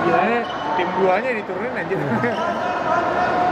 Gilanya tim duanya diturunin aja.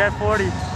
Get 40.